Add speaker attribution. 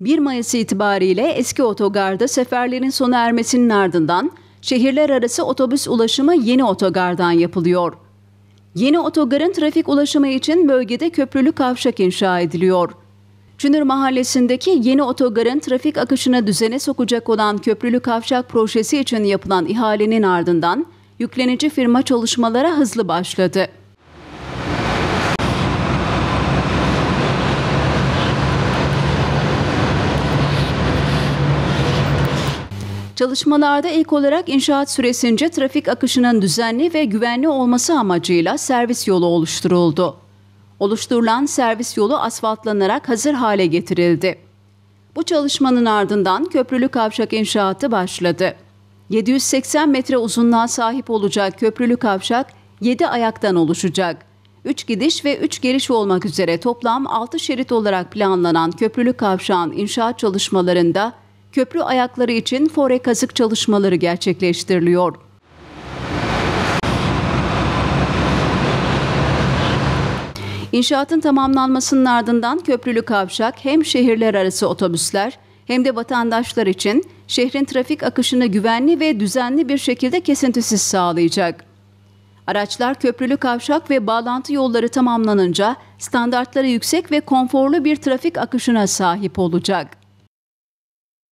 Speaker 1: 1 Mayıs itibariyle eski otogarda seferlerin sona ermesinin ardından şehirler arası otobüs ulaşımı yeni otogardan yapılıyor. Yeni otogarın trafik ulaşımı için bölgede köprülü kavşak inşa ediliyor. Çünür Mahallesi'ndeki yeni otogarın trafik akışına düzene sokacak olan köprülü kavşak projesi için yapılan ihalenin ardından yüklenici firma çalışmalara hızlı başladı. Çalışmalarda ilk olarak inşaat süresince trafik akışının düzenli ve güvenli olması amacıyla servis yolu oluşturuldu. Oluşturulan servis yolu asfaltlanarak hazır hale getirildi. Bu çalışmanın ardından köprülü kavşak inşaatı başladı. 780 metre uzunluğa sahip olacak köprülü kavşak 7 ayaktan oluşacak. 3 gidiş ve 3 geliş olmak üzere toplam 6 şerit olarak planlanan köprülü kavşağın inşaat çalışmalarında köprü ayakları için fore kazık çalışmaları gerçekleştiriliyor. İnşaatın tamamlanmasının ardından köprülü kavşak hem şehirler arası otobüsler hem de vatandaşlar için şehrin trafik akışını güvenli ve düzenli bir şekilde kesintisiz sağlayacak. Araçlar köprülü kavşak ve bağlantı yolları tamamlanınca standartları yüksek ve konforlu bir trafik akışına sahip olacak.